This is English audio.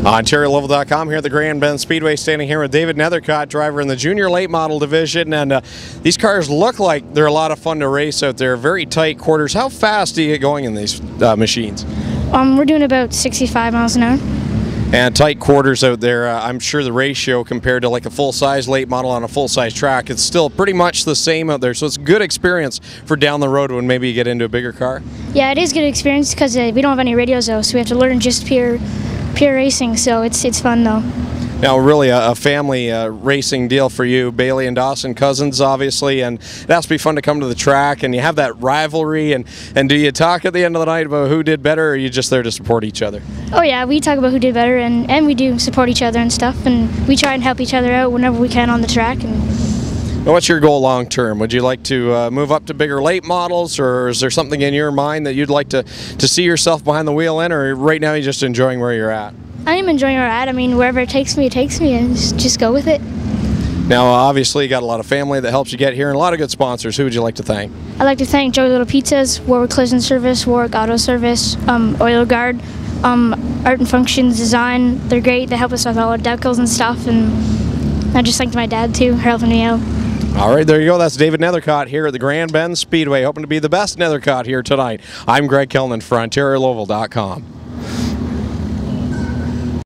OntarioOval.com here at the Grand Bend Speedway, standing here with David Nethercott, driver in the junior late model division. And uh, these cars look like they're a lot of fun to race out there. Very tight quarters. How fast do you get going in these uh, machines? Um, we're doing about 65 miles an hour. And tight quarters out there. Uh, I'm sure the ratio compared to like a full size late model on a full size track, it's still pretty much the same out there. So it's a good experience for down the road when maybe you get into a bigger car. Yeah, it is good experience because uh, we don't have any radios though, so we have to learn just pure, pure racing. So it's it's fun though. Now, really a, a family uh, racing deal for you, Bailey and Dawson, cousins, obviously, and it has to be fun to come to the track and you have that rivalry. And, and do you talk at the end of the night about who did better, or are you just there to support each other? Oh yeah, we talk about who did better, and, and we do support each other and stuff, and we try and help each other out whenever we can on the track. And what's your goal long term? Would you like to uh, move up to bigger late models, or is there something in your mind that you'd like to, to see yourself behind the wheel in, or right now you're just enjoying where you're at? I am enjoying where we're at. I mean, wherever it takes me, it takes me, and just, just go with it. Now, obviously, you got a lot of family that helps you get here, and a lot of good sponsors. Who would you like to thank? I'd like to thank Joey Little Pizzas, Warwick Collision Service, Warwick Auto Service, um, Oil Guard, um, Art and Functions Design. They're great. They help us with all our decals and stuff. And I just thanked my dad too for helping me out. All right, there you go. That's David Nethercott here at the Grand Bend Speedway, hoping to be the best Nethercott here tonight. I'm Greg Calnan for OntarioOval.com.